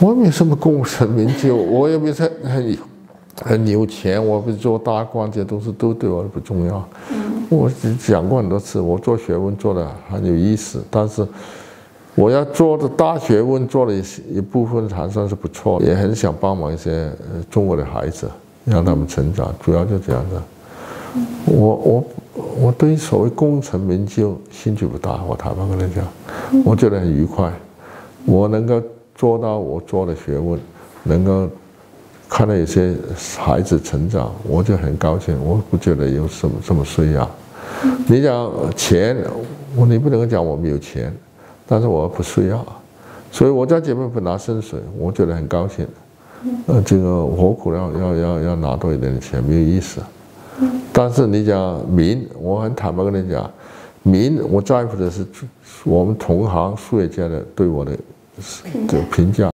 我没什么功成名就，我也没很很很有钱，我不是做大官，这些东西都对我不重要。我讲过很多次，我做学问做的很有意思，但是我要做的大学问做了一一部分还算是不错，也很想帮忙一些中国的孩子，让他们成长，主要就这样的。我我我对所谓功成名就兴趣不大，我坦白跟你讲，我觉得很愉快，我能够。做到我做的学问，能够看到有些孩子成长，我就很高兴。我不觉得有什么这么需要。你讲钱，我你不能讲我们有钱，但是我不需要，所以我在这边不拿薪水，我觉得很高兴。呃，这个何苦要要要要拿多一点的钱，没有意思。但是你讲名，我很坦白跟你讲，名我在乎的是我们同行数学家的对我的。的评价。